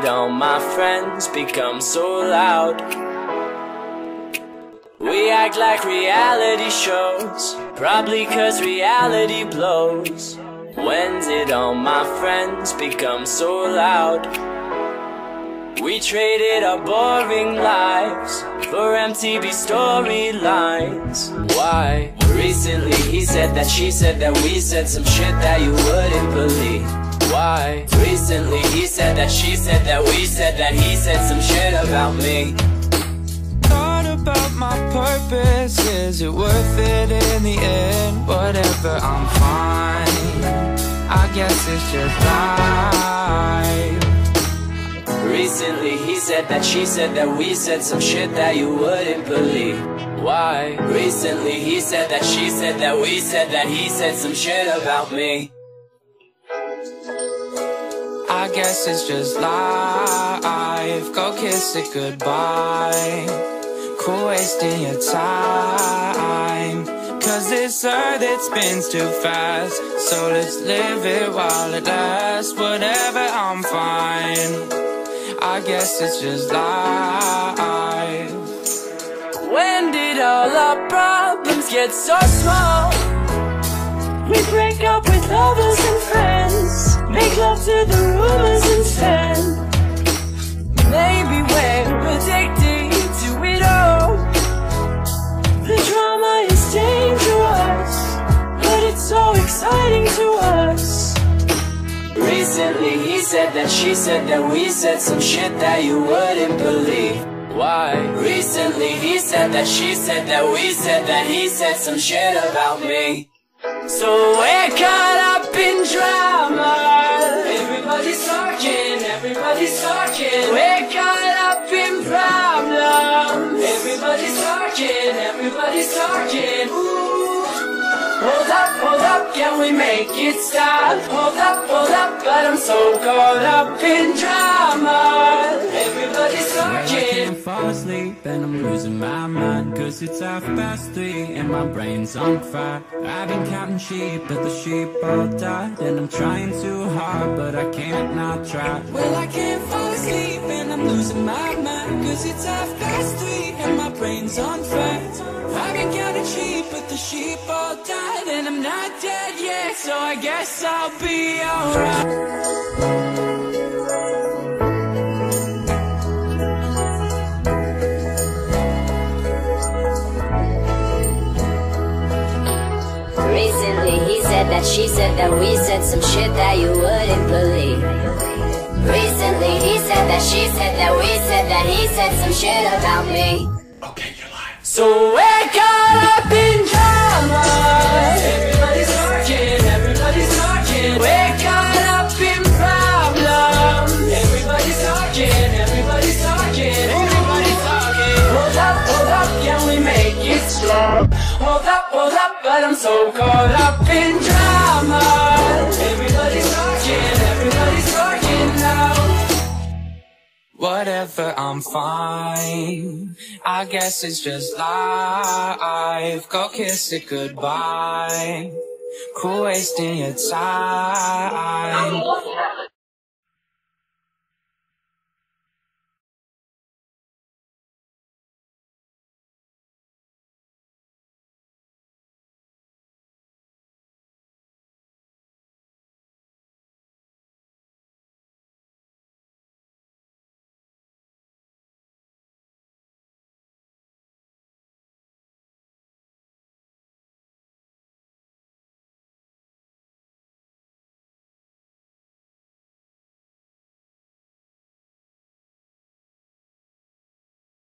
Did all my friends become so loud? We act like reality shows, probably cause reality blows. When did all my friends become so loud? We traded our boring lives for MTV storylines. Why? Recently he said that she said that we said some shit that you wouldn't believe. Why? Recently he said that she said that we said that he said some shit about me. Thought about my purpose, is it worth it in the end? Whatever, I'm fine. I guess it's just life. Recently he said that she said that we said some shit that you wouldn't believe Why? Recently he said that she said that we said that he said some shit about me I guess it's just life. Go kiss it goodbye. Cool wasting your time. Cause this earth it spins too fast. So let's live it while it lasts. Whatever, I'm fine. I guess it's just life. When did all our problems get so small? We break up with lovers and friends. Make love to the rumors instead Maybe we're addicted to it all. The drama is dangerous But it's so exciting to us. Recently he said that she said that we said some shit that you wouldn't believe. Why? Recently he said that she said that we said that he said some shit about me So we're caught up in drama. Everybody's talking, everybody's talking. We're caught up in problems. Everybody's talking, everybody's talking. Ooh. Hold up, hold up, can we make it stop? Hold up, hold up, but I'm so caught up in drama. Everybody's talking fall asleep and I'm losing my mind. Cause it's half past three and my brain's on fire. I've been counting sheep, but the sheep all died. And I'm trying too hard, but I can't not try. Well, I can't fall asleep and I'm losing my mind. Cause it's half past three and my brain's on fire. I've been counting sheep, but the sheep all died. And I'm not dead yet, so I guess I'll be alright Recently he said that she said that we said some shit that you wouldn't believe. Recently he said that she said that we said that he said some shit about me. Okay, you're lying. So we're caught up in drama Hold up, can we make it stop? Hold up, hold up, but I'm so caught up in drama Everybody's talking, everybody's talking now Whatever, I'm fine. I guess it's just life. Go kiss it goodbye. Cool wasting your time.